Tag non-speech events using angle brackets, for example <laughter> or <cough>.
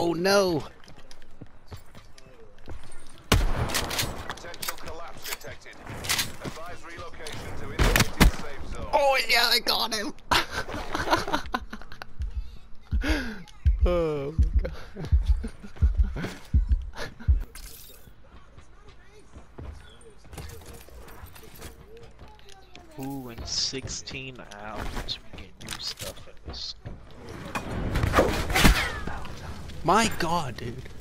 Oh, no! Potential collapse detected. Advise relocation to indicated safe zone. Oh yeah, I got him! <laughs> oh my god. Ooh, in 16 hours we get new stuff in this. My god, dude.